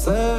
say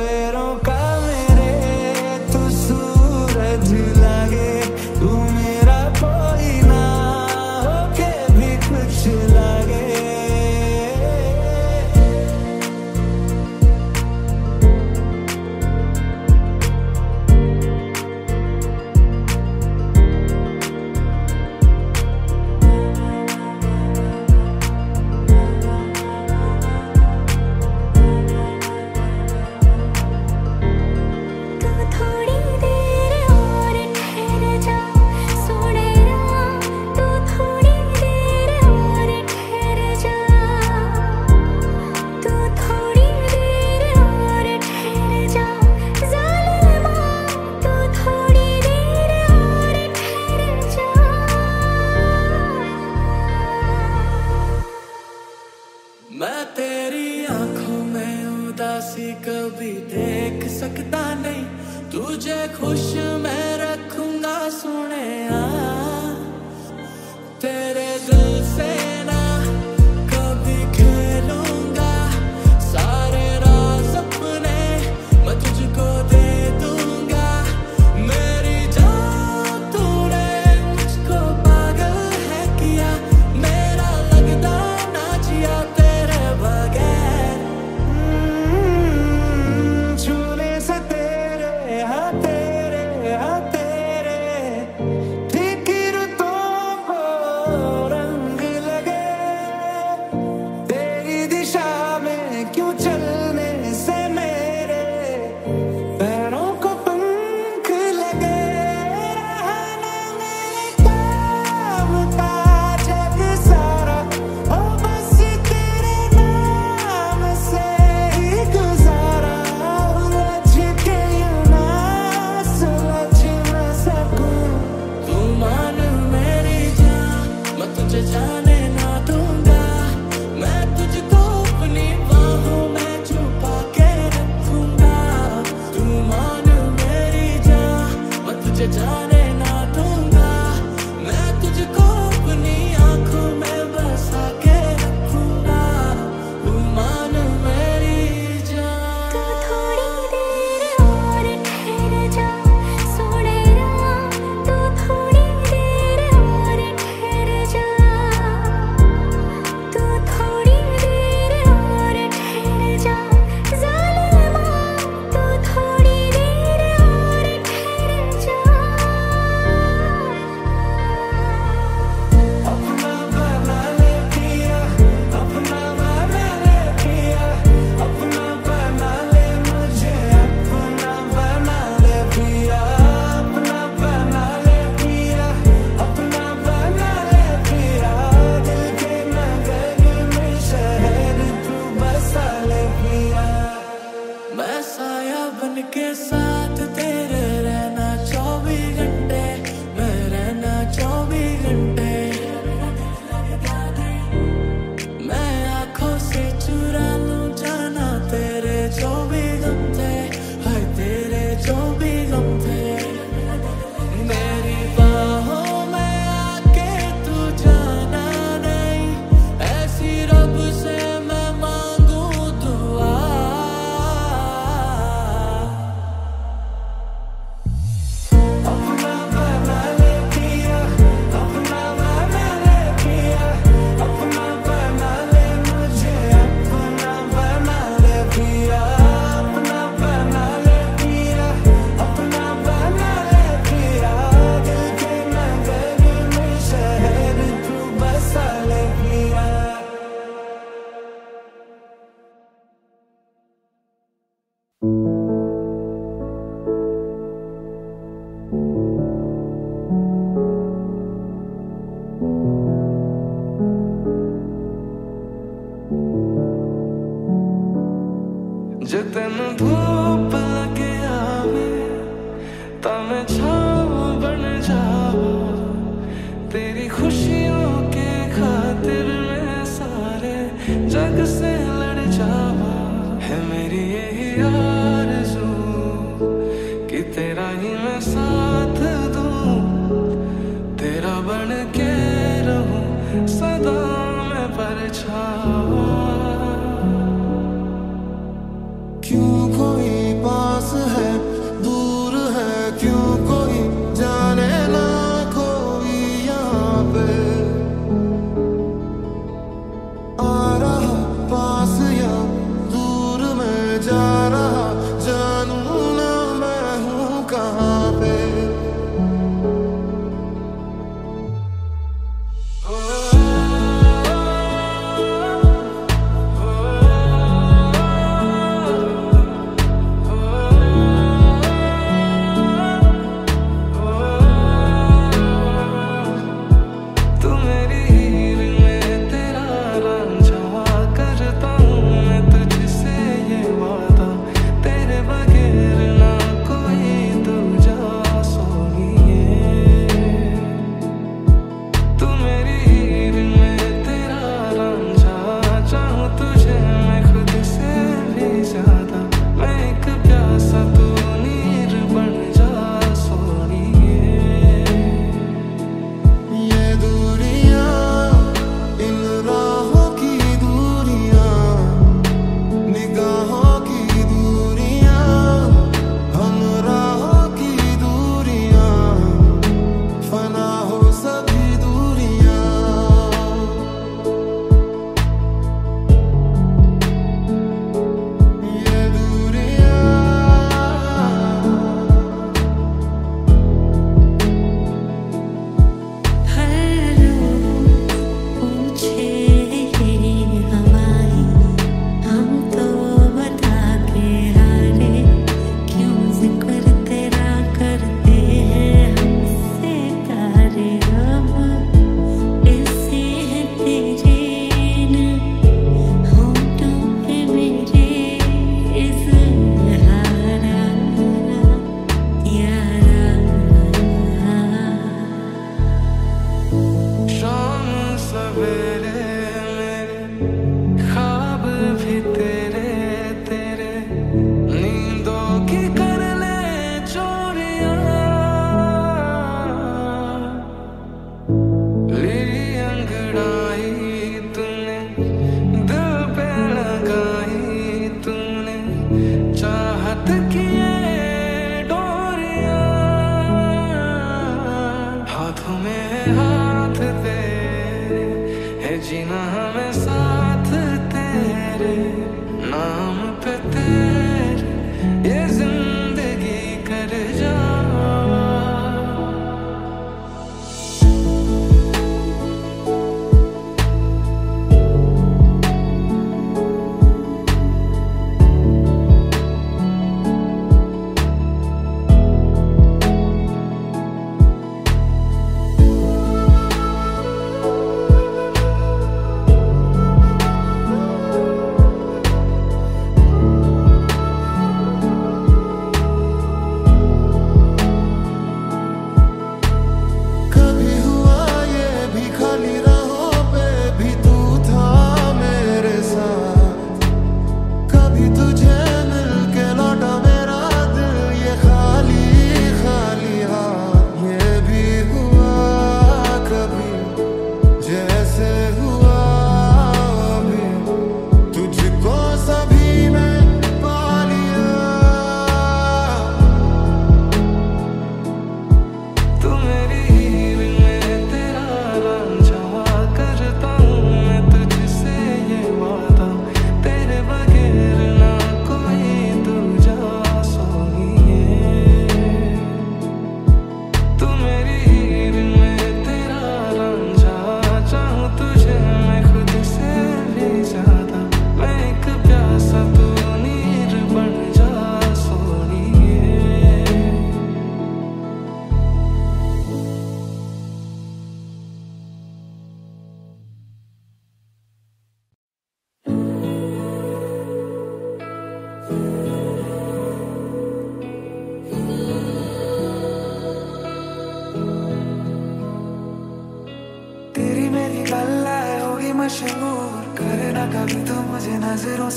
मैं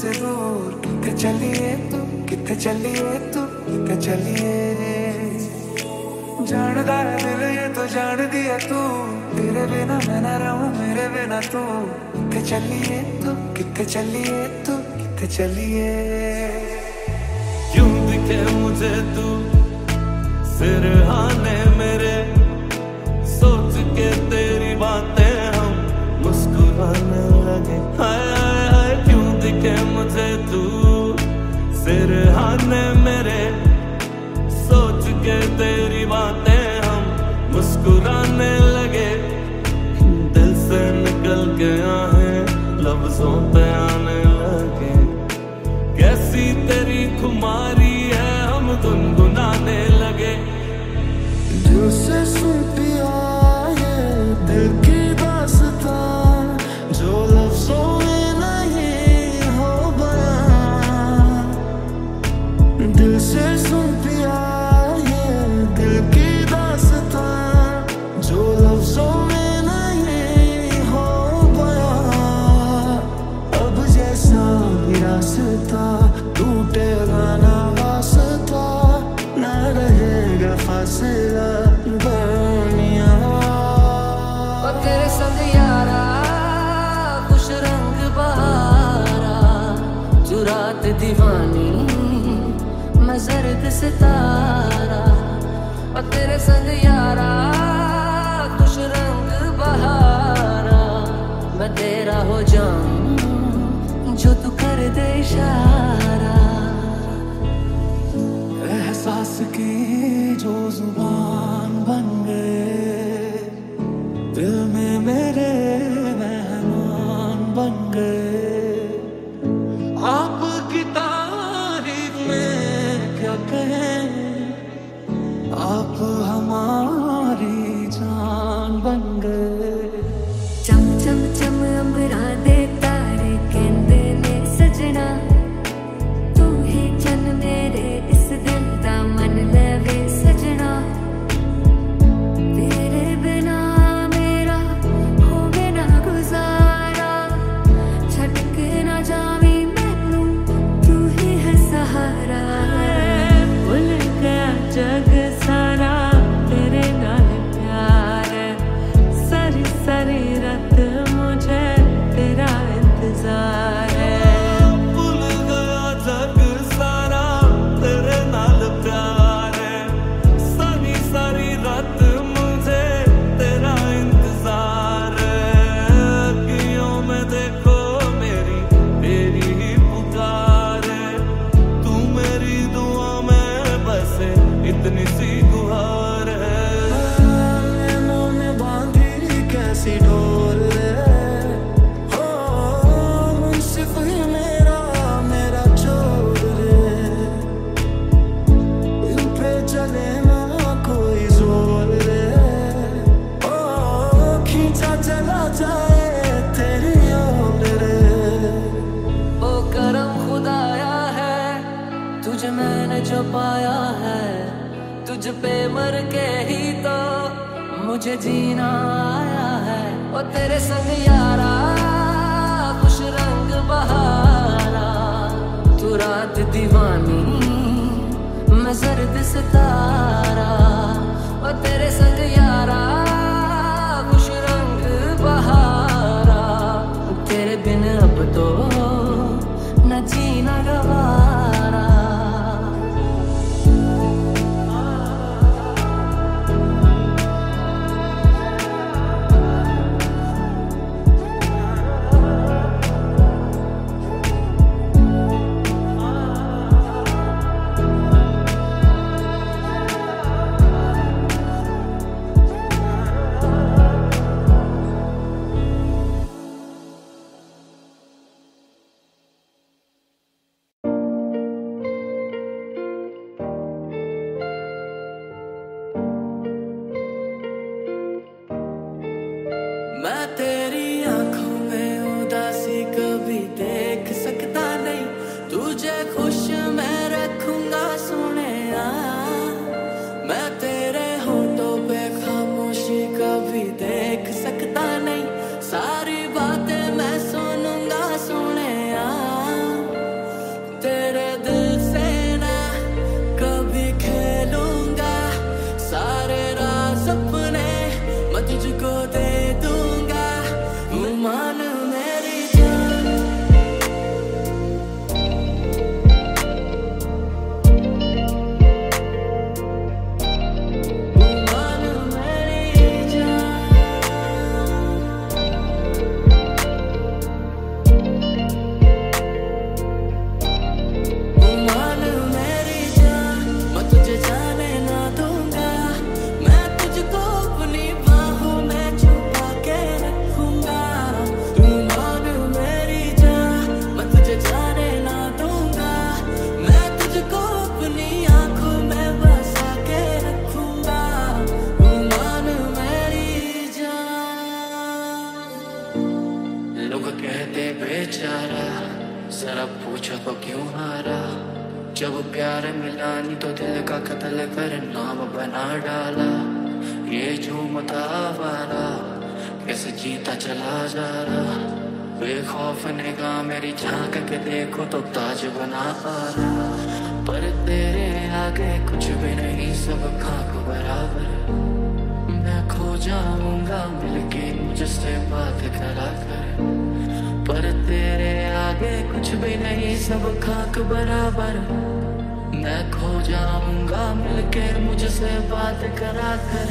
से दूर कितने चलिए तू कितने चलिए तू कितने चलिए? जानदा है दिल ये तो जान दिया तू, तेरे बिना मैं ना रहूँ, मेरे बिना तू। कितने चलिए तू कितने चलिए तू कितने चलिए? क्यों दिखे मुझे तू फिर आने So bad. Yeah. पाया है, तुझ पे मर के ही तो मुझे जीना आया है। ओ तेरे संग यारा, खुश रंग बहारा, तू रात दीवानी, मैं जर्द सितारा। ओ तेरे संग यारा, खुश रंग बहारा, तेरे बिन अब तो प्यार मिला नहीं तो दिल का कत्ल कर नाम बना डाला। ये झूमता आवारा कैसे जीता चला जा रहा। बेखौफ निगाह मेरी झाँक के देखो तो ताज बना पा रहा। पर तेरे आगे कुछ भी नहीं, सब खाक बराबर। मैं खो जाऊँगा, मिलके मुझसे बात करा कर। पर तेरे आगे कुछ भी नहीं, सब खाक बराबर। मैं खो जाऊँगा, मिलके मुझसे बात करा कर।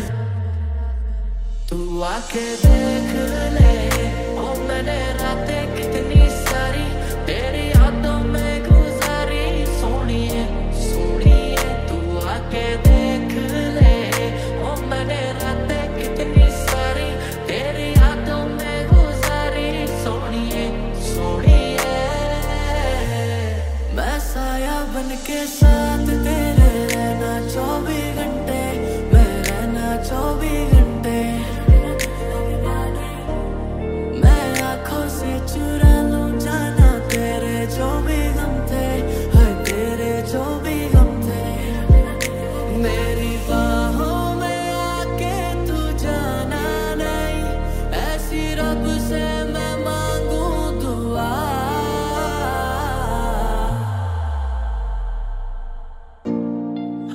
तू आके देख ले ओ मैंने रातें कितनी मेरी बाहों में आके तू जाना नहीं। ऐसी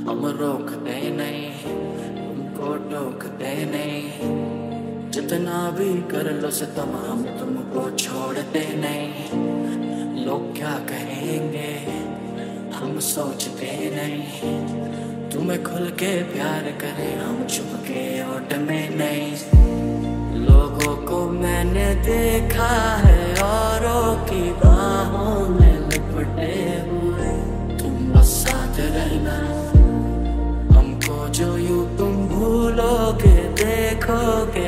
हम रोकते नहीं, हमको टोकते नहीं। जितना भी कर लो सितम, हम तुमको छोड़ते नहीं। लोग क्या कहेंगे, हम सोचते नहीं। तुम्हें खुल के प्यार करे, हम चुपके ओट में नहीं। लोगों को मैंने देखा है, औरों की बाहों में लिपटे हुए। तुम बस साथ रहना। हमको जो यू तुम भूलोगे, देखोगे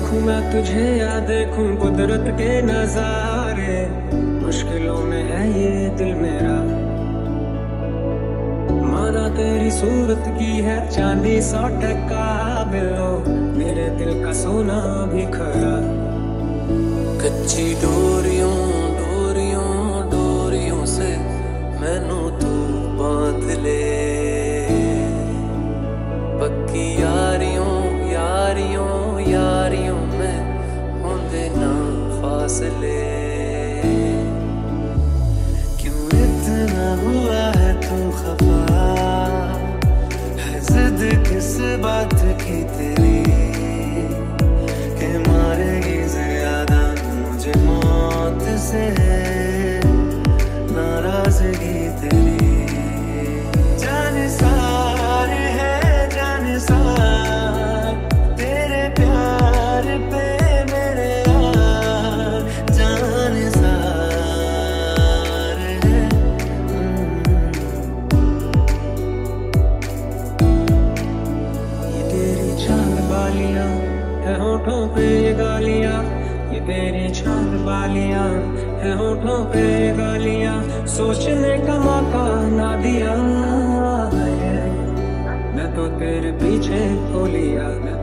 देखूँ मैं तुझे या देखूँ कुदरत के नजारे। मुश्किलों में है ये दिल मेरा। माना तेरी सूरत की है चांदी सौ टका बिलो मेरे दिल का सोना भी खरा। कच्ची डोरियों फासले क्यों इतना हुआ है तू खफा? है जिद किस बात है होठों पे गालियाँ, सोचने का मौका ना दिया मैं तो तेरे पीछे हो लिया, मैं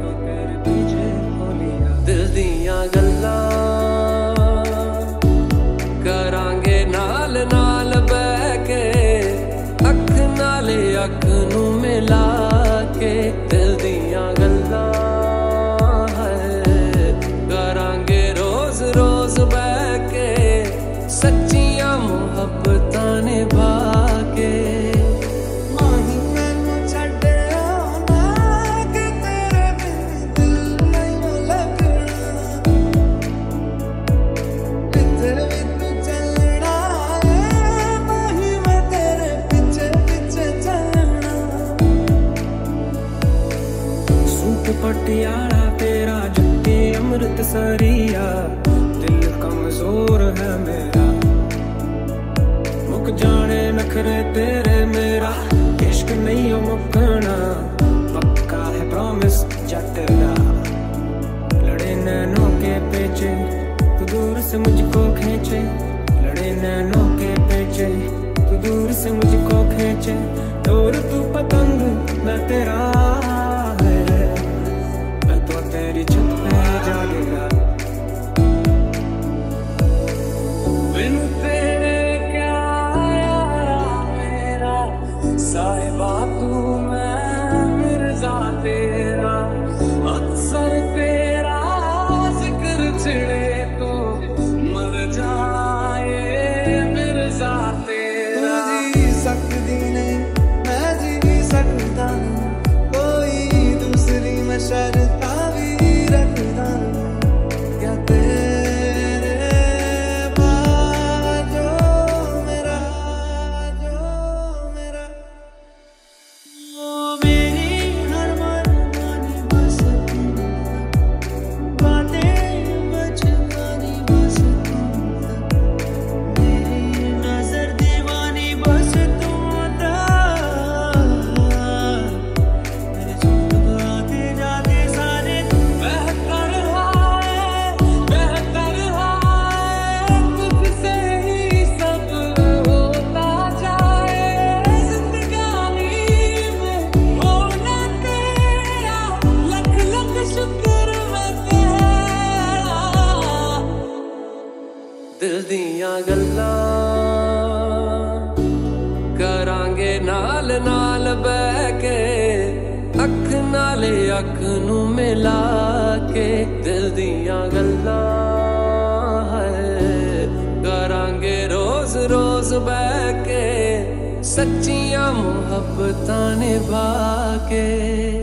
मेरा। मुक जाने नखरे तेरे मेरा। इश्क नहीं हो मुकना। पक्का है प्रॉमिस दा लड़े नैनों के पेचे, तू दूर से मुझको खींचे। लड़े नैनों के पेचे, तू दूर से मुझको खींचे। दूर तू पतंग मैं तेरा है। मैं तो तेरी छत पे जागेगा ला के दिल दिया गल्ला है। करांगे रोज रोज बह के सच्चिया मुहब्बत निभा के।